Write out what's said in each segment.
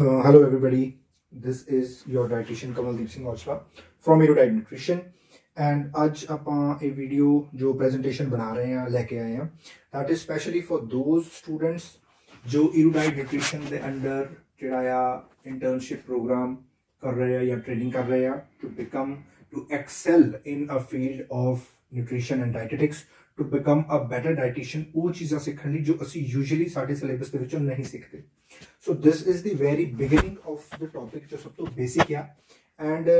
Uh, hello everybody, this is your dietitian Kamaldeep Singh Ochwa from Hero Diet Nutrition and ਅੱਜ ਆਪਾਂ ਇਹ video ਜੋ presentation ਬਣਾ ਰਹੇ ਹਾਂ ਲੈ ਕੇ ਆਏ ਹਾਂ that is specially for those students ਜੋ Hero Diet Nutrition ਦੇ ਅੰਡਰ ਜਿਹੜਾ ਆ ਇੰਟਰਨਸ਼ਿਪ ਪ੍ਰੋਗਰਾਮ ਕਰ ਰਹੇ ਆ ਜਾਂ ਟ੍ਰੇਨਿੰਗ ਕਰ ਰਹੇ ਆ to become to excel in a field of nutrition and dietetics to become a better dietitian ਉਹ ਚੀਜ਼ਾਂ ਸਿੱਖਣ ਲਈ ਜੋ ਅਸੀਂ ਯੂਜੂਅਲੀ ਸਾਡੇ ਸਿਲੇਬਸ ਦੇ ਵਿੱਚੋਂ ਨਹੀਂ ਸਿੱਖਦੇ so this is the very beginning of the topic ਜੋ ਸਭ ਤੋਂ ਬੇਸਿਕ ਆ ਐਂਡ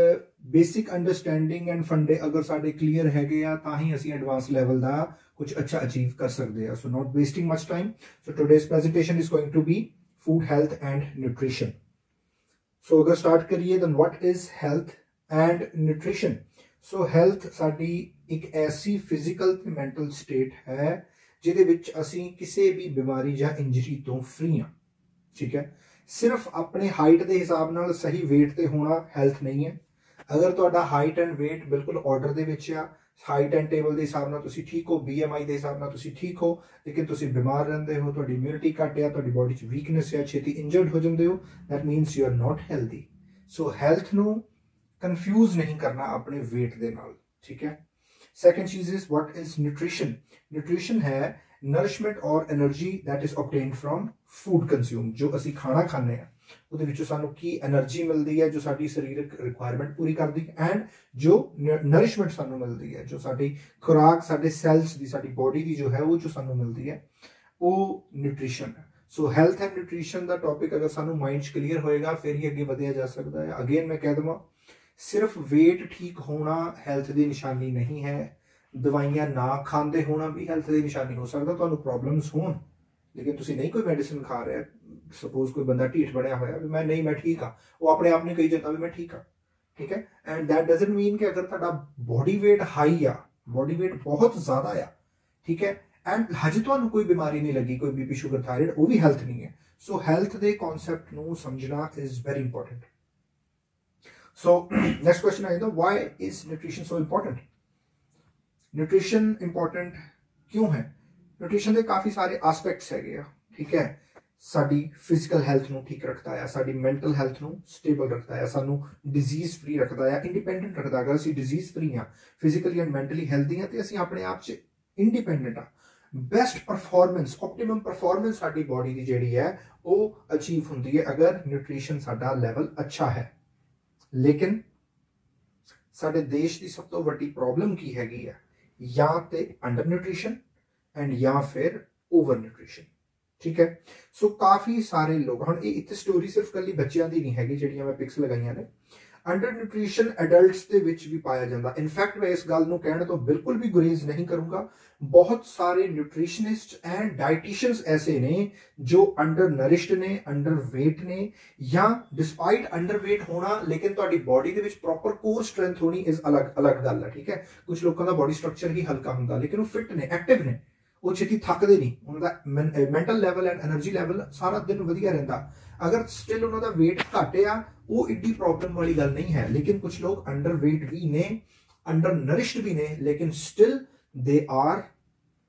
ਬੇਸਿਕ ਅੰਡਰਸਟੈਂਡਿੰਗ ਐਂਡ ਫੰਡੇ ਅਗਰ ਸਾਡੇ ਕਲੀਅਰ ਹੈਗੇ ਆ ਤਾਂ ਹੀ ਅਸੀਂ ਐਡਵਾਂਸ ਲੈਵਲ ਦਾ ਕੁਝ ਅੱਛਾ ਅਚੀਵ ਕਰ ਸਕਦੇ ਆ so not wasting much time so today's presentation is going to be food health and nutrition so ਅਗਰ ਸਟਾਰਟ ਕਰੀਏ then what is health and nutrition so health ਸਾਡੀ ਇੱਕ ਐਸੀ ਫਿਜ਼ੀਕਲ ਤੇ ਮੈਂਟਲ ਸਟੇਟ ਹੈ ਜਿਹਦੇ ਵਿੱਚ ਅਸੀਂ ਕਿਸੇ ਵੀ ਬਿਮਾਰੀ ਜਾਂ ਇੰਜਰੀ ਤੋਂ ਫ੍ਰੀ ਹਾਂ ਠੀਕ ਹੈ? ਸਿਰਫ ਆਪਣੇ ਹਾਈਟ ਦੇ ਹਿਸਾਬ ਨਾਲ ਸਹੀ weight ਤੇ ਹੋਣਾ ਹੈਲਥ ਨਹੀਂ ਹੈ। ਅਗਰ ਤੁਹਾਡਾ ਹਾਈਟ ਐਂਡ weight ਬਿਲਕੁਲ ਆਰਡਰ ਦੇ ਵਿੱਚ ਆ ਹਾਈਟ ਐਂਡ ਟੇਬਲ ਦੇ ਹਿਸਾਬ ਨਾਲ ਤੁਸੀਂ ਠੀਕ ਹੋ BMI ਦੇ ਹਿਸਾਬ ਨਾਲ ਤੁਸੀਂ ਠੀਕ ਹੋ, ਲੇਕਿਨ ਤੁਸੀਂ ਬਿਮਾਰ ਰਹਿੰਦੇ ਹੋ, ਤੁਹਾਡੀ ਇਮਿਊਨਿਟੀ ਘੱਟ ਆ, ਤੁਹਾਡੀ ਬਾਡੀ 'ਚ ਵੀਕਨੈਸ ਆ, ਛੇਤੀ ਇੰਜਰਡ ਹੋ ਜਾਂਦੇ ਹੋ that means you are not healthy. So health ਨੂੰ ਕਨਫਿਊਜ਼ ਨਹੀਂ ਕਰਨਾ ਆਪਣੇ weight ਦੇ ਨਾਲ, ਠੀਕ ਹੈ? ਸੈਕੰਡ ਚੀਜ਼ is what is nutrition nutrition ਹੈ ਨਰਿਸ਼ਮੈਂਟ ਔਰ energy that is obtained from food consume ਜੋ ਅਸੀਂ ਖਾਣਾ ਖਾਂਦੇ ਆ ਉਹਦੇ ਵਿੱਚੋਂ ਸਾਨੂੰ ਕੀ એનર્ਜੀ ਮਿਲਦੀ ਹੈ ਜੋ ਸਾਡੀ ਸਰੀਰਕ ਰਿਕੁਆਇਰਮੈਂਟ ਪੂਰੀ ਕਰਦੀ ਹੈ ਐਂਡ ਜੋ ਨਰਿਸ਼ਮੈਂਟ ਸਾਨੂੰ ਮਿਲਦੀ ਹੈ, ਜੋ ਸਾਡੀ ਖੁਰਾਕ, ਸਾਡੇ ਸੈਲਸ ਦੀ, ਸਾਡੀ ਬੋਡੀ ਦੀ ਜੋ ਹੈ ਉਹ ਜੋ ਸਾਨੂੰ ਮਿਲਦੀ ਹੈ, ਉਹ nutrition so health and nutrition the topic ਅਗਰ ਸਾਨੂੰ ਮਾਈਂਡ 'ਚ ਕਲੀਅਰ ਹੋਏਗਾ, ਫਿਰ ਹੀ ਅੱਗੇ ਵਧਿਆ ਜਾ ਸਕਦਾ ਹੈ। ਅਗੇਨ ਮੈਂ ਕਹਿ ਦਵਾਂ, ਸਿਰਫ weight ਠੀਕ ਹੋਣਾ ਹੈਲਥ ਦੀ ਨਿਸ਼ਾਨੀ ਨਹੀਂ ਹੈ। ਦਵਾਈਆਂ ਨਾ ਖਾਂਦੇ ਹੋਣਾ ਵੀ ਹੈਲਥ ਦੀ ਨਿਸ਼ਾਨੀ ਹੋ ਸਕਦਾ, ਤੁਹਾਨੂੰ ਪ੍ਰੋਬਲਮਸ ਹੋਣ। ਲੇਕਿਨ ਤੁਸੀਂ ਨਹੀਂ ਕੋਈ ਮੈਡੀਸਿਨ ਖਾ ਰਹੇ ਸਪੋਜ਼ ਕੋਈ ਬੰਦਾ ਢੀਠ ਬਣਿਆ ਹੋਇਆ ਵੀ ਮੈਂ ਨਹੀਂ, ਮੈਂ ਠੀਕ ਆ ਉਹ ਆਪਣੇ ਆਪ ਨੇ ਕਹੀ ਜਾਂਦਾ ਵੀ ਮੈਂ ਠੀਕ ਆ ਠੀਕ ਹੈ? ਐਂਡ ਦੈਟ ਡਸਨਟ ਮੀਨ ਕਿ ਅਗਰ ਤੁਹਾਡਾ ਬੋਡੀ weight ਹਾਈ ਆ ਬੋਡੀ weight ਬਹੁਤ ਜ਼ਿਆਦਾ ਆ, ਠੀਕ ਹੈ? ਐਂਡ ਹਜੇ ਤੁਹਾਨੂੰ ਕੋਈ ਬਿਮਾਰੀ ਨਹੀਂ ਲੱਗੀ, ਕੋਈ ਬੀਪੀ ਸ਼ੂਗਰ ਥਾਇਰਾਇਡ ਉਹ ਵੀ ਹੈਲਥ ਨਹੀਂ ਹੈ। ਸੋ ਹੈਲਥ ਦੇ ਕਨਸੈਪਟ ਨੂੰ ਸਮਝਣਾ is very important so next question ਆਇਦਾ why is nutrition so important nutrition important ਕਿਉਂ ਹੈ ਨਿਊਟ੍ਰੀਸ਼ਨ ਦੇ ਕਾਫੀ ਸਾਰੇ ਐਸਪੈਕਟਸ ਹੈਗੇ ਆ ਠੀਕ ਹੈ ਸਾਡੀ ਫਿਜ਼ੀਕਲ ਹੈਲਥ ਨੂੰ ਠੀਕ ਰੱਖਦਾ ਹੈ ਸਾਡੀ ਮੈਂਟਲ ਹੈਲਥ ਨੂੰ ਸਟੇਬਲ ਰੱਖਦਾ ਹੈ ਸਾਨੂੰ ਡਿਜ਼ੀਜ਼ ਫ੍ਰੀ ਰੱਖਦਾ ਹੈ ਇੰਡੀਪੈਂਡੈਂਟ ਰੱਖਦਾ ਹੈ ਅਗਰ ਅਸੀਂ ਡਿਜ਼ੀਜ਼ ਫ੍ਰੀ ਹਾਂ ਫਿਜ਼ੀਕਲੀ ਐਂਡ ਮੈਂਟਲੀ ਹੈਲਥੀ ਹਾਂ ਤੇ ਅਸੀਂ ਆਪਣੇ ਆਪ 'ਚ ਇੰਡੀਪੈਂਡੈਂਟ ਆ ਬੈਸਟ ਪਰਫਾਰਮੈਂਸ ਆਪਟੀਮਮ ਪਰਫਾਰਮੈਂਸ ਸਾਡੀ ਬਾਡੀ ਦੀ ਜਿਹੜੀ ਹੈ ਉਹ ਅਚੀਵ ਹੁੰਦੀ ਹੈ ਅਗਰ ਨਿਊਟ੍ਰੀਸ਼ਨ ਸਾਡਾ ਲੈਵਲ ਅੱਛਾ ਹੈ ਲੇਕਿਨ ਸਾਡੇ ਦੇਸ਼ ਦੀ ਸਭ ਤੋਂ ਵੱਡੀ ਪ੍ਰੋਬਲਮ ਕੀ ਹੈਗੀ ਹੈ ਜਾਂ ਤੇ ਅੰਡਰ ਨਿਊਟ੍ਰੀਸ਼ਨ ਐਂਡ ਜਾਂ ਫਿਰ ਓਵਰ ਨਿਊਟ੍ਰੀਸ਼ਨ ਠੀਕ ਹੈ ਸੋ ਕਾਫੀ ਸਾਰੇ ਲੋਕ ਹੁਣ ਇਹ ਇੱਥੇ ਸਟੋਰੀ ਸਿਰਫ ਕੱਲੀ ਬੱਚਿਆਂ ਦੀ ਨਹੀਂ ਹੈਗੀ ਜਿਹੜੀਆਂ ਮੈਂ ਪਿਕਸ ਲਗਾਈਆਂ ਨੇ ਅੰਡਰ ਨਿਊਟ੍ਰੀਸ਼ਨ ਐਡਲਟਸ ਦੇ ਵਿੱਚ ਵੀ ਪਾਇਆ ਜਾਂਦਾ। ਇਨਫੈਕਟ ਮੈਂ ਇਸ ਗੱਲ ਨੂੰ ਕਹਿਣ ਤੋਂ ਬਿਲਕੁਲ ਵੀ ਗੁਰੇਜ਼ ਨਹੀਂ ਕਰੂੰਗਾ। ਬਹੁਤ ਸਾਰੇ ਨਿਊਟ੍ਰੀਸ਼ਨਿਸਟ ਐਂਡ ਡਾਈਟੀਸ਼ੀਅਨਸ ਐਸੇ ਨੇ ਜੋ ਅੰਡਰ ਨਰਿਸ਼ਡ ਨੇ ਅੰਡਰ weight ਨੇ ਜਾਂ ਡਿਸਪਾਈਟ ਅੰਡਰ weight ਹੋਣਾ, ਲੇਕਿਨ ਤੁਹਾਡੀ ਬਾਡੀ ਦੇ ਵਿੱਚ ਪ੍ਰੋਪਰ ਕੋਰ ਸਟਰੈਂਥ ਹੋਣੀ ਇਸ ਅਲੱਗ ਅਲੱਗ ਗੱਲ ਹੈ ਠੀਕ ਹੈ? ਕੁਝ ਲੋਕਾਂ ਦਾ ਬਾਡੀ ਸਟਰਕਚਰ ਹੀ ਹਲਕਾ ਹੁੰਦਾ, ਲੇਕਿਨ ਉਹ ਫਿੱਟ ਨੇ ਐਕਟਿਵ ਨੇ। ਉਹ ਛੇਤੀ ਥੱਕਦੇ ਨਹੀਂ। ਉਹਨਾਂ ਦਾ mental level and energy level ਸਾਰਾ ਦਿਨ ਵਧੀਆ ਰਹਿੰਦਾ। ਅਗਰ ਸਟਿਲ ਉਹਨਾਂ ਦਾ weight ਘੱਟ ਆ, ਉਹ ਇੱਡੀ ਪ੍ਰੋਬਲਮ ਵਾਲੀ ਗੱਲ ਨਹੀਂ ਹੈ। ਲੇਕਿਨ ਕੁਝ ਲੋਕ ਅੰਡਰ weight ਵੀ ਨੇ ਅੰਡਰ ਨਰਿਸ਼ਡ ਵੀ ਨੇ, ਲੇਕਿਨ still they are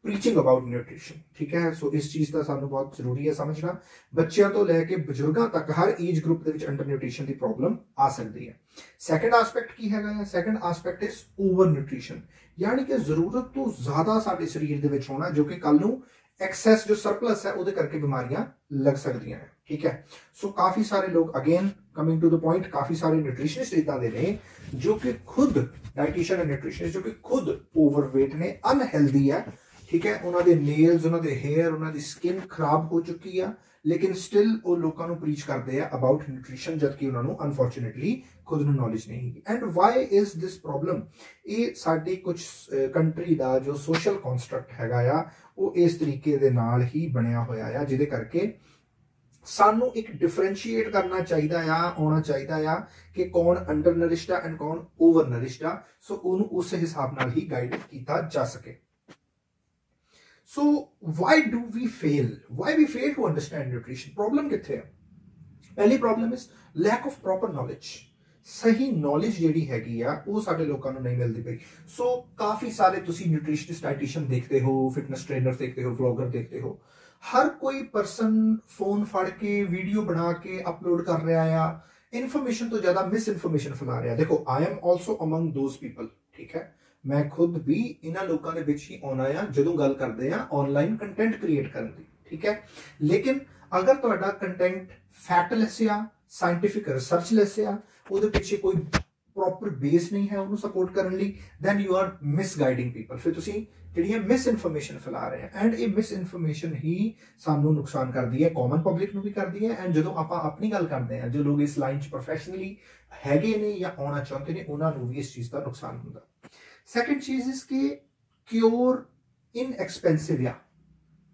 preaching about nutrition ਠੀਕ ਹੈ? ਸੋ ਇਸ ਚੀਜ਼ ਦਾ ਸਾਨੂੰ ਬਹੁਤ ਜ਼ਰੂਰੀ ਹੈ ਸਮਝਣਾ। ਬੱਚਿਆਂ ਤੋਂ ਲੈ ਕੇ ਬਜ਼ੁਰਗਾਂ ਤੱਕ ਹਰ ਏਜ ਗਰੁੱਪ ਦੇ ਵਿੱਚ ਅੰਡਰ ਨਿਊਟ੍ਰੀਸ਼ਨ ਦੀ ਪ੍ਰੋਬਲਮ ਆ ਸਕਦੀ ਹੈ। ਸੈਕੰਡ ਐਸਪੈਕਟ ਕੀ ਹੈਗਾ ਹੈ? Second aspect is over nutrition ਯਾਨੀ ਕਿ ਜ਼ਰੂਰਤ ਤੋਂ ਜ਼ਿਆਦਾ ਸਾਡੇ ਸਰੀਰ ਦੇ ਵਿੱਚ ਹੋਣਾ, ਜੋ ਕਿ ਕੱਲ ਨੂੰ ਐਕਸੈਸ ਜੋ ਸਰਪਲਸ ਹੈ, ਉਹਦੇ ਕਰਕੇ ਬਿਮਾਰੀਆਂ ਲੱਗ ਸਕਦੀਆਂ ਹੈ ਠੀਕ ਹੈ? ਸੋ ਕਾਫੀ ਸਾਰੇ ਲੋਕ again coming to the point ਕਾਫੀ ਸਾਰੇ ਨਿਊਟ੍ਰੀਸ਼ਨਿਸਟ ਇਦਾਂ ਦੇ ਨੇ, ਜੋ ਕਿ ਖੁਦ ਡਾਈਟੀਸ਼ੀਅਨ ਐਂਡ ਨਿਊਟ੍ਰੀਸ਼ਨਿਸਟ ਜੋ ਕਿ ਖੁਦ ਓਵਰਵੇਟ ਨੇ ਅਨਹੈਲਦੀ ਹੈ ਠੀਕ ਹੈ? ਉਹਨਾਂ ਦੇ ਨੇਲਸ ਉਹਨਾਂ ਦੇ ਹੇਅਰ ਉਹਨਾਂ ਦੀ ਸਕਿਨ ਖਰਾਬ ਹੋ ਚੁੱਕੀ ਆ, ਲੇਕਿਨ ਸਟਿਲ ਉਹ ਲੋਕਾਂ ਨੂੰ ਪ੍ਰੀਚ ਕਰਦੇ ਆ ਅਬਾਊਟ ਨਿਊਟ੍ਰੀਸ਼ਨ ਜਦਕਿ ਉਹਨਾਂ ਨੂੰ ਅਨਫੋਰਚੂਨੇਟਲੀ ਖੁਦ ਨੂੰ ਨੌਲੇਜ ਨਹੀਂ ਹੈਗੀ। And why is this problem ਇਹ ਸਾਡੀ ਕੁਝ ਕੰਟਰੀ ਦਾ ਜੋ ਸੋਸ਼ਲ ਕਨਸਟਰਕਟ ਹੈਗਾ ਆ, ਉਹ ਇਸ ਤਰੀਕੇ ਦੇ ਨਾਲ ਹੀ ਬਣਿਆ ਹੋਇਆ ਆ, ਜਿਹਦੇ ਕਰਕੇ ਸਾਨੂੰ ਇੱਕ ਡਿਫਰੈਂਸ਼ੀਏਟ ਕਰਨਾ ਚਾਹੀਦਾ ਆ, ਆਉਣਾ ਚਾਹੀਦਾ ਆ ਕਿ ਕੌਣ ਅੰਡਰ ਨਰਿਸ਼ਡ ਆ ਐਂਡ ਕੌਣ ਓਵਰ ਨਰਿਸ਼ਡ ਆ, ਸੋ ਉਹਨੂੰ ਉਸ ਹਿਸਾਬ ਨਾਲ ਹੀ ਗਾਈਡ ਕੀਤਾ ਜਾ ਸਕੇ। So why do we fail Why we fail to understand nutrition? Problem ਕਿੱਥੇ ਆ? ਪਹਿਲੀ problem is lack of proper knowledge ਸਹੀ ਨੌਲੇਜ ਜਿਹੜੀ ਹੈਗੀ ਆ, ਉਹ ਸਾਡੇ ਲੋਕਾਂ ਨੂੰ ਨਹੀਂ ਮਿਲਦੀ ਪਈ। ਸੋ ਕਾਫੀ ਸਾਰੇ ਤੁਸੀਂ ਨਿਊਟ੍ਰੀਸ਼ਨਿਸਟ ਡਾਈਟੀਸ਼ੀਅਨ ਦੇਖਦੇ ਹੋ ਫਿਟਨੈਸ ਟ੍ਰੇਨਰ ਦੇਖਦੇ ਹੋ ਵਲੌਗਰ ਦੇਖਦੇ ਹੋ। ਹਰ ਕੋਈ ਪਰਸਨ ਫੋਨ ਫੜ ਕੇ ਵੀਡੀਓ ਬਣਾ ਕੇ ਅਪਲੋਡ ਕਰ ਰਿਹਾ ਆ। ਇਨਫੋਰਮੇਸ਼ਨ ਤੋਂ ਜ਼ਿਆਦਾ ਮਿਸ ਇਨਫੋਰਮੇਸ਼ਨ ਫੈਲਾ ਰਿਹਾ। ਦੇਖੋ I am also among those people ਠੀਕ ਹੈ? ਮੈਂ ਖੁਦ ਵੀ ਇਹਨਾਂ ਲੋਕਾਂ ਦੇ ਵਿੱਚ ਹੀ ਆਉਣਾ ਆ, ਜਦੋਂ ਗੱਲ ਕਰਦੇ ਆ ਆਨਲਾਈਨ ਕੰਟੈਂਟ ਕ੍ਰੀਏਟ ਕਰਨ ਦੀ, ਠੀਕ ਹੈ? ਲੇਕਿਨ ਅਗਰ ਤੁਹਾਡਾ ਕੰਟੈਂਟ ਫੈਕਟਲੈਸ ਆ ਸਾਇੰਟਿਫਿਕ ਰਿਸਰਚ ਲੈਸ ਆ, ਉਹਦੇ ਪਿੱਛੇ ਕੋਈ ਪ੍ਰੋਪਰ ਬੇਸ ਨਹੀਂ ਹੈ ਉਹਨੂੰ ਸਪੋਰਟ ਕਰਨ ਲਈ then you are misguiding people ਫਿਰ ਤੁਸੀਂ ਜਿਹੜੀਆਂ ਮਿਸ ਇਨਫੋਰਮੇਸ਼ਨ ਫੈਲਾ ਰਹੇ ਆ। ਐਂਡ ਇਹ ਮਿਸ ਇਨਫੋਰਮੇਸ਼ਨ ਹੀ ਸਾਨੂੰ ਨੁਕਸਾਨ ਕਰਦੀ ਹੈ ਕਾਮਨ ਪਬਲਿਕ ਨੂੰ ਵੀ ਕਰਦੀ ਹੈ। ਐਂਡ ਜਦੋਂ ਆਪਾਂ ਆਪਣੀ ਗੱਲ ਕਰਦੇ ਹਾਂ, ਜੋ ਲੋਕ ਇਸ ਲਾਈਨ 'ਚ ਪ੍ਰੋਫੈਸ਼ਨਲੀ ਹੈਗੇ ਨੇ ਜਾਂ ਆਉਣਾ ਚਾਹੁੰਦੇ ਨੇ, ਉਹਨਾਂ ਨੂੰ ਵੀ ਇਸ ਚੀਜ਼ ਦਾ ਨੁਕਸਾਨ ਹੁੰਦਾ। ਸੈਕੰਡ ਚੀਜ਼ ਇਸ ਕਿ ਕਿਉਰ ਇਨਐਕਸਪੈਂਸਿਵ ਆ।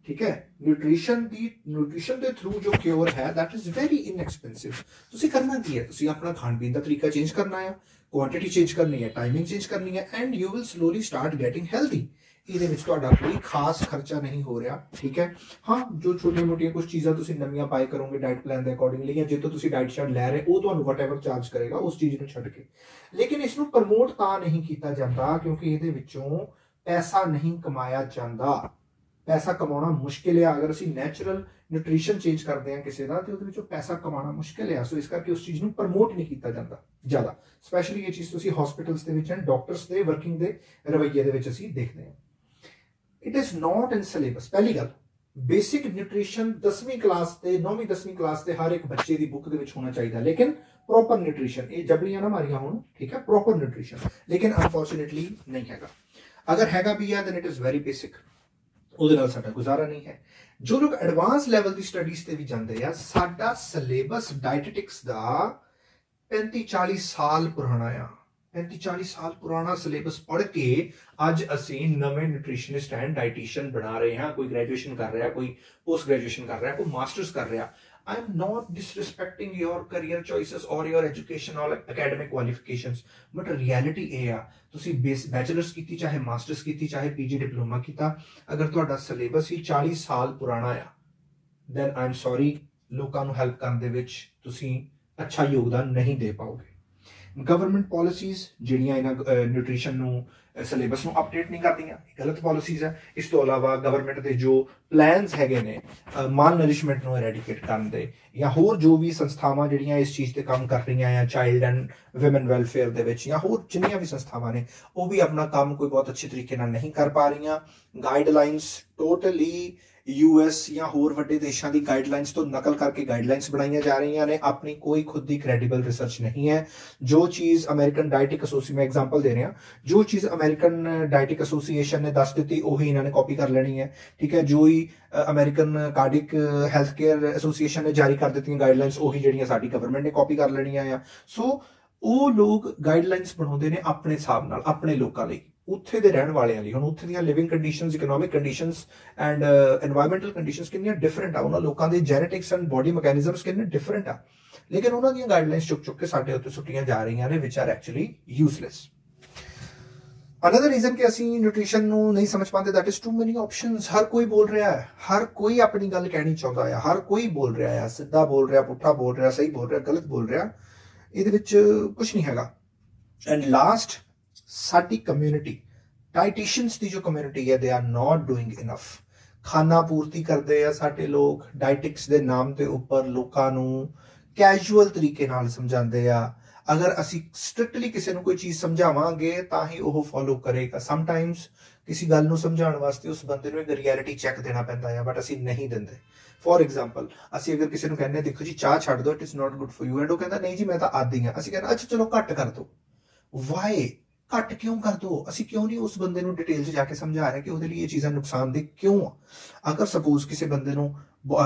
ਠੀਕ ਹੈ? ਨਿਊਟ੍ਰੀਸ਼ਨ ਦੀ ਨਿਊਟ੍ਰੀਸ਼ਨ ਦੇ ਥਰੂ ਜੋ ਕਿਉਰ ਹੈ, that ਇਜ਼ ਵੈਰੀ ਇਨਐਕਸਪੈਂਸਿਵ ਤੁਸੀਂ ਕਰਨਾ ਕੀ ਹੈ? ਤੁਸੀਂ ਆਪਣਾ ਖਾਣ ਪੀਣ ਦਾ ਤਰੀਕਾ ਚੇਂਜ ਕਰਨਾ ਹੈ ਕੁਆਂਟੀਟੀ ਚੇਂਜ ਕਰਨੀ ਹੈ ਟਾਈਮਿੰਗ ਚੇਂਜ ਕਰਨੀ ਹੈ। And you will slowly start getting healthy ਇਹਦੇ ਵਿੱਚ ਤੁਹਾਡਾ ਕੋਈ ਖਾਸ ਖਰਚਾ ਨਹੀਂ ਹੋ ਰਿਹਾ, ਠੀਕ ਹੈ? ਹਾਂ, ਜੋ ਛੋਟੀਆਂ ਮੋਟੀਆਂ ਕੁਝ ਚੀਜ਼ਾਂ ਤੁਸੀਂ ਨਵੀਆਂ ਪਾਏ ਕਰੋਗੇ ਡਾਈਟ ਪਲਾਨ ਦੇ ਅਕੋਰਡਿੰਗਲੀ ਜਾਂ ਜੇ ਤੁਸੀਂ ਡਾਈਟ ਚਾਰਟ ਲੈ ਰਹੇ, ਉਹ ਤੁਹਾਨੂੰ ਵਟਐਵਰ ਚਾਰਜ ਕਰੇਗਾ, ਉਸ ਚੀਜ਼ ਨੂੰ ਛੱਡ ਕੇ। ਲੇਕਿਨ ਇਸ ਨੂੰ ਪ੍ਰਮੋਟ ਤਾਂ ਨਹੀਂ ਕੀਤਾ ਜਾਂਦਾ ਕਿਉਂਕਿ ਇਹਦੇ ਵਿੱਚੋਂ ਪੈਸਾ ਨਹੀਂ ਕਮਾਇਆ ਜਾਂਦਾ। ਪੈਸਾ ਕਮਾਉਣਾ ਮੁਸ਼ਕਿਲ ਹੈ ਅਗਰ ਅਸੀਂ ਨੈਚੁਰਲ ਨਿਊਟ੍ਰੀਸ਼ਨ ਚੇਂਜ ਕਰਦੇ ਹਾਂ ਕਿਸੇ ਦਾ, ਤੇ ਉਹਦੇ ਵਿੱਚੋਂ ਪੈਸਾ ਕਮਾਉਣਾ ਮੁਸ਼ਕਿਲ ਹੈ ਸੋ ਇਸ ਕਰਕੇ ਉਸ ਚੀਜ਼ ਨੂੰ ਪ੍ਰਮੋਟ ਨਹੀਂ ਕੀਤਾ ਜਾਂਦਾ ਜ਼ਿਆਦਾ। ਸਪੈਸ਼ਲੀ ਇਹ ਚੀਜ਼ ਤੁਸੀਂ ਹਸਪੀਟਲਸ ਦੇ ਵਿੱਚ ਐਂਡ ਡਾਕਟਰਸ ਦੇ ਵਰਕਿੰਗ ਦੇ ਰਵੱਈਏ ਦੇ ਵਿੱਚ ਅਸੀਂ ਦੇਖਦੇ ਹਾਂ। It is not in syllabus ਪਹਿਲੀ ਗੱਲ ਬੇਸਿਕ ਨਿਊਟ੍ਰੀਸ਼ਨ 10ਵੀਂ ਕਲਾਸ ਤੇ 9ਵੀਂ 10ਵੀਂ ਕਲਾਸ ਤੇ ਹਰ ਇੱਕ ਬੱਚੇ ਦੀ ਬੁੱਕ ਦੇ ਵਿੱਚ ਹੋਣਾ ਚਾਹੀਦਾ, ਲੇਕਿਨ ਪ੍ਰੋਪਰ ਨਿਊਟ੍ਰੀਸ਼ਨ ਇਹ ਜਬਲੀਆਂ ਨਾ ਮਾਰੀਆਂ ਹੋਣ, ਠੀਕ ਹੈ? ਪ੍ਰੋਪਰ ਨਿਊਟ੍ਰੀਸ਼ਨ ਲੇਕਿਨ ਅਨਫੋਰਚੂਨੇਟਲੀ ਨਹੀਂ ਹੈਗਾ। ਅਗਰ ਹੈਗਾ ਵੀ ਹੈ then it is very basic ਉਹਦੇ ਨਾਲ ਸਾਡਾ ਗੁਜ਼ਾਰਾ ਨਹੀਂ ਹੈ। ਜੋ ਲੋਕ ਐਡਵਾਂਸ ਲੈਵਲ ਦੀ ਸਟੱਡੀਜ਼ ਤੇ ਵੀ ਜਾਂਦੇ ਆ, ਸਾਡਾ ਸਿਲੇਬਸ ਡਾਇਟੈਟਿਕਸ ਦਾ 35 40 ਸਾਲ ਪੁਰਾਣਾ ਆ। 35 40 ਸਾਲ ਪੁਰਾਣਾ ਸਿਲੇਬਸ ਪੜ੍ਹ ਕੇ ਅੱਜ ਅਸੀਂ ਨਵੇਂ ਨਿਊਟ੍ਰੀਸ਼ਨਿਸਟ ਐਂਡ ਡਾਈਟੀਸ਼ੀਅਨ ਬਣਾ ਰਹੇ ਹਾਂ। ਕੋਈ ਗ੍ਰੈਜੂਏਸ਼ਨ ਕਰ ਰਿਹਾ, ਕੋਈ ਪੋਸਟ ਗ੍ਰੈਜੂਏਸ਼ਨ ਕਰ ਰਿਹਾ, ਕੋਈ ਮਾਸਟਰਸ ਕਰ ਰਿਹਾ। I am not disrespecting your career choices or your education or academic qualifications, but reality ਇਹ ਆ, ਤੁਸੀਂ ਬੇਸ ਬੈਚਲਰਸ ਕੀਤੀ, ਚਾਹੇ ਮਾਸਟਰਸ ਕੀਤੀ, ਚਾਹੇ ਪੀਜੀ ਡਿਪਲੋਮਾ ਕੀਤਾ, ਅਗਰ ਤੁਹਾਡਾ ਸਿਲੇਬਸ ਹੀ 40 ਸਾਲ ਪੁਰਾਣਾ ਆ ਦੈਨ ਆਈ ਐਮ sorry, ਲੋਕਾਂ ਨੂੰ ਹੈਲਪ ਕਰਨ ਦੇ ਵਿੱਚ ਤੁਸੀਂ ਅੱਛਾ ਯੋਗਦਾਨ ਨਹੀਂ ਦੇ ਪਾਓਗੇ। ਗਵਰਨਮੈਂਟ ਪਾਲਿਸੀਜ਼ ਜਿਹੜੀਆਂ ਇਹਨਾਂ ਨਿਊਟ੍ਰੀਸ਼ਨ ਨੂੰ ਸਿਲੇਬਸ ਨੂੰ ਅਪਡੇਟ ਨਹੀਂ ਕਰਦੀਆਂ ਗਲਤ ਪਾਲਿਸੀਜ਼ ਹੈ। ਇਸ ਤੋਂ ਇਲਾਵਾ ਗਵਰਨਮੈਂਟ ਦੇ ਜੋ ਪਲਾਨਸ ਹੈਗੇ ਨੇ ਮਾਲ ਨਰਿਸ਼ਮੈਂਟ ਨੂੰ ਐਰੈਡੀਕੇਟ ਕਰਨ ਦੇ ਜਾਂ ਹੋਰ ਜੋ ਵੀ ਸੰਸਥਾਵਾਂ ਜਿਹੜੀਆਂ ਇਸ ਚੀਜ਼ ਤੇ ਕੰਮ ਕਰ ਰਹੀਆਂ ਆ ਚਾਈਲਡ ਐਂਡ ਔਮਨ ਵੈਲਫੇਅਰ ਦੇ ਵਿੱਚ ਜਾਂ ਹੋਰ ਜਿੰਨੀਆਂ ਵੀ ਸੰਸਥਾਵਾਂ ਨੇ, ਉਹ ਵੀ ਆਪਣਾ ਕੰਮ ਕੋਈ ਬਹੁਤ ਅੱਛੇ ਤਰੀਕੇ ਨਾਲ ਨਹੀਂ ਕਰ ਪਾ ਰਹੀਆਂ। ਗਾਈਡਲਾਈਨਸ ਟੋਟਲੀ ਯੂਐਸ ਜਾਂ ਹੋਰ ਵੱਡੇ ਦੇਸ਼ਾਂ ਦੀ ਗਾਈਡਲਾਈਨਸ ਤੋਂ ਨਕਲ ਕਰਕੇ ਗਾਈਡਲਾਈਨਸ ਬਣਾਈਆਂ ਜਾ ਰਹੀਆਂ ਨੇ, ਆਪਣੀ ਕੋਈ ਖੁਦ ਦੀ ਕ੍ਰੈਡੀਬਲ ਰਿਸਰਚ ਨਹੀਂ ਹੈ। ਜੋ ਚੀਜ਼ ਅਮਰੀਕਨ ਡਾਇਟਿਕ ਐਸੋਸੀਏਸ਼ਨ ਮੈਂ ਐਗਜ਼ਾਮਪਲ ਦੇ ਰਿਹਾ, ਜੋ ਚੀਜ਼ ਅਮਰੀਕਨ ਡਾਇਟਿਕ ਐਸੋਸੀਏਸ਼ਨ ਨੇ ਦੱਸ ਦਿੱਤੀ, ਉਹੀ ਇਹਨਾਂ ਨੇ ਕਾਪੀ ਕਰ ਲੈਣੀ ਹੈ। ਠੀਕ ਹੈ, ਜੋ ਹੀ American cardiac health care association ਨੇ ਜਾਰੀ ਕਰ ਦਿੱਤੀਆਂ ਗਾਈਡਲਾਈਨਸ ਉਹੀ ਜਿਹੜੀਆਂ ਸਾਡੀ ਗਵਰਨਮੈਂਟ ਨੇ ਕਾਪੀ ਕਰ ਲੈਣੀਆਂ ਆ। ਸੋ ਉਹ ਲੋਕ ਗਾਈਡਲਾਈਨਸ ਬਣਾਉਂਦੇ ਨੇ ਆਪਣੇ ਹਿਸਾਬ ਨਾਲ, ਆਪਣੇ ਲੋਕਾਂ ਲਈ। ਉੱਥੇ ਦੇ ਰਹਿਣ ਵਾਲਿਆਂ ਲਈ, ਹੁਣ ਉੱਥੇ ਦੀਆਂ living conditions economic conditions and environmental conditions ਕਿੰਨੀਆਂ ਡਿਫਰੈਂਟ ਆ। ਉਹਨਾਂ ਲੋਕਾਂ ਦੇ ਜੈਨੇਟਿਕਸ ਐਂਡ ਬੋਡੀ ਮੈਕੈਨਿਜ਼ਮਸ ਕਿੰਨੇ ਡਿਫਰੈਂਟ ਆ। ਲੇਕਿਨ ਉਹਨਾਂ ਦੀਆਂ ਗਾਈਡਲਾਈਨਸ ਚੁੱਕ ਚੁੱਕ ਕੇ ਸਾਡੇ ਉੱਤੇ ਸੁੱਟੀਆਂ ਜਾ ਰਹੀਆਂ ਨੇ which are actually useless another reason ਕਿ ਅਸੀਂ ਨਿਊਟ੍ਰੀਸ਼ਨ ਨੂੰ ਨਹੀਂ ਸਮਝ ਪਾਉਂਦੇ that is too many options ਹਰ ਕੋਈ ਬੋਲ ਰਿਹਾ ਹੈ, ਹਰ ਕੋਈ ਆਪਣੀ ਗੱਲ ਕਹਿਣੀ ਚਾਹੁੰਦਾ ਹੈ ਹਰ ਕੋਈ ਬੋਲ ਰਿਹਾ ਹੈ ਸਿੱਧਾ ਬੋਲ ਰਿਹਾ, ਪੁੱਠਾ ਬੋਲ ਰਿਹਾ, ਸਹੀ ਬੋਲ ਰਿਹਾ, ਗਲਤ ਬੋਲ ਰਿਹਾ। ਇਹਦੇ ਵਿੱਚ ਕੁਝ ਨਹੀਂ ਹੈਗਾ। ਐਂਡ ਲਾਸਟ ਸਾਡੀ ਕਮਿਊਨਿਟੀ ਡਾਈਟੀਸ਼ੀਅਨਸ ਦੀ ਜੋ ਕਮਿਊਨਿਟੀ ਹੈ they are not doing enough ਖਾਣਾ ਪੂਰਤੀ ਕਰਦੇ ਆ ਸਾਡੇ ਲੋਕ ਡਾਈਟਿਕਸ ਦੇ ਨਾਮ ਦੇ ਉੱਪਰ ਲੋਕਾਂ ਨੂੰ ਕੈਜੂਅਲ ਤਰੀਕੇ ਨਾਲ ਸਮਝਾਉਂਦੇ ਆ। ਅਗਰ ਅਸੀਂ ਸਟ੍ਰਿਕਟਲੀ ਕਿਸੇ ਨੂੰ ਕੋਈ ਚੀਜ਼ ਸਮਝਾਵਾਂਗੇ, ਤਾਂ ਹੀ ਉਹ ਫੋਲੋ ਕਰੇਗਾ। ਸਮ ਟਾਈਮਸ ਕਿਸੇ ਗੱਲ ਨੂੰ ਸਮਝਾਉਣ ਵਾਸਤੇ ਉਸ ਬੰਦੇ ਨੂੰ ਇੱਕ ਰਿਐਲਿਟੀ ਚੈੱਕ ਦੇਣਾ ਪੈਂਦਾ ਹੈ ਬਟ ਅਸੀਂ ਨਹੀਂ ਦਿੰਦੇ। ਫੋਰ ਐਗਜ਼ਾਮਪਲ ਅਸੀਂ ਅਗਰ ਕਿਸੇ ਨੂੰ ਕਹਿੰਦੇ, ਦੇਖੋ ਜੀ, ਚਾਹ ਛੱਡ ਦਿਓ it is not good for you and ਉਹ ਕਹਿੰਦਾ, ਨਹੀਂ ਜੀ, ਮੈਂ ਤਾਂ ਆਦੀ ਹਾਂ। ਅਸੀਂ ਕਹਿੰਦਾ, ਅੱਛਾ, ਚਲੋ, ਘੱਟ ਕਰ ਦਿਓ। ਵਾਈ ਘੱਟ ਕਿਉਂ ਕਰ ਦੋ? ਅਸੀਂ ਕਿਉਂ ਨਹੀਂ ਉਸ ਬੰਦੇ ਨੂੰ ਡਿਟੇਲ 'ਚ ਜਾ ਕੇ ਸਮਝਾ ਰਹੇ ਕਿ ਉਹਦੇ ਲਈ ਇਹ ਚੀਜ਼ਾਂ ਨੁਕਸਾਨਦੇ ਕਿਉਂ ਆ? ਅਗਰ ਸਪੋਜ਼ ਕਿਸੇ ਬੰਦੇ ਨੂੰ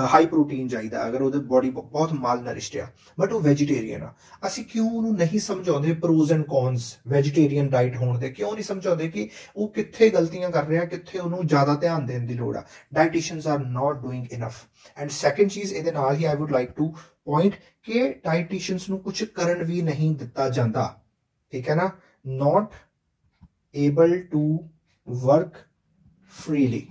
ਹਾਈ ਪ੍ਰੋਟੀਨ ਚਾਹੀਦਾ, ਅਗਰ ਉਹਦੇ ਬਾਡੀ ਬਹੁਤ ਮਾਲ ਨਰਿਸ਼ਡ ਆ ਬਟ ਉਹ ਵੈਜੀਟੇਰੀਅਨ ਆ, ਅਸੀਂ ਕਿਉਂ ਉਹਨੂੰ ਨਹੀਂ ਸਮਝਾਉਂਦੇ pros and cons vegetarian diet ਹੋਣ ਦੇ? ਕਿਉਂ ਨਹੀਂ ਸਮਝਾਉਂਦੇ ਕਿ ਉਹ ਕਿੱਥੇ ਗਲਤੀਆਂ ਕਰ ਰਿਹਾ, ਕਿੱਥੇ ਉਹਨੂੰ ਜ਼ਿਆਦਾ ਧਿਆਨ ਦੇਣ ਦੀ ਲੋੜ ਆ? Dietitians are not doing enough and second ਚੀਜ਼, ਇਹਦੇ ਨਾਲ ਹੀ I would like to point ਕਿ ਡਾਈਟੀਸ਼ੀਅਨਸ ਨੂੰ ਕੁਝ ਕਰਨ ਵੀ ਨਹੀਂ ਦਿੱਤਾ ਜਾਂਦਾ। ਠੀਕ ਹੈ ਨਾ? Not able to work freely.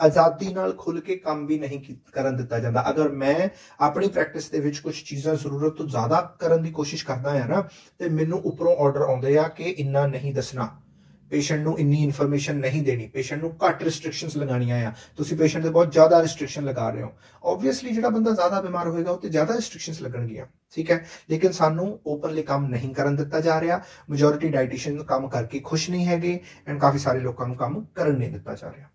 ਆਜ਼ਾਦੀ ਨਾਲ ਖੁੱਲ ਕੇ ਕੰਮ ਵੀ ਨਹੀਂ ਕਰਨ ਦਿੱਤਾ ਜਾਂਦਾ। ਅਗਰ ਮੈਂ ਆਪਣੀ ਪ੍ਰੈਕਟਿਸ ਦੇ ਵਿੱਚ ਕੁਝ ਚੀਜ਼ਾਂ ਜ਼ਰੂਰਤ ਤੋਂ ਜ਼ਿਆਦਾ ਕਰਨ ਦੀ ਕੋਸ਼ਿਸ਼ ਕਰਦਾ ਹਾਂ ਨਾ, ਤੇ ਮੈਨੂੰ ਉੱਪਰੋਂ ਆਰਡਰ ਆਉਂਦੇ ਆ ਕਿ ਇੰਨਾ ਨਹੀਂ ਦੱਸਣਾ। ਪੇਸ਼ੈਂਟ ਨੂੰ ਇੰਨੀ ਇਨਫੋਰਮੇਸ਼ਨ ਨਹੀਂ ਦੇਣੀ। ਪੇਸ਼ੈਂਟ ਨੂੰ ਘੱਟ ਰੈਸਟ੍ਰਿਕਸ਼ਨਸ ਲਗਾਉਣੀਆਂ ਆ। ਤੁਸੀਂ ਪੇਸ਼ੈਂਟ ਤੇ ਬਹੁਤ ਜ਼ਿਆਦਾ ਰੈਸਟ੍ਰਿਕਸ਼ਨ ਲਗਾ ਰਹੇ ਹੋ। ਆਬਵੀਅਸਲੀ ਜਿਹੜਾ ਬੰਦਾ ਜ਼ਿਆਦਾ ਬਿਮਾਰ ਹੋਏਗਾ, ਉਹ ਤੇ ਜ਼ਿਆਦਾ ਰੈਸਟ੍ਰਿਕਸ਼ਨਸ ਲੱਗਣਗੀਆਂ। ਠੀਕ ਹੈ? ਲੇਕਿਨ ਸਾਨੂੰ ਓਪਨਲੀ ਕੰਮ ਨਹੀਂ ਕਰਨ ਦਿੱਤਾ ਜਾ ਰਿਹਾ। ਮੈਜੋਰਿਟੀ ਡਾਈਟੀਸ਼ੀਅਨ ਕੰਮ ਕਰਕੇ ਖੁਸ਼ ਨਹੀਂ ਹੈਗੇ ਐਂਡ ਕਾਫੀ ਸਾਰੇ ਲੋਕਾਂ ਨੂੰ ਕੰਮ ਕਰਨ ਨਹੀਂ ਦਿੱਤਾ ਜਾ ਰਿਹਾ।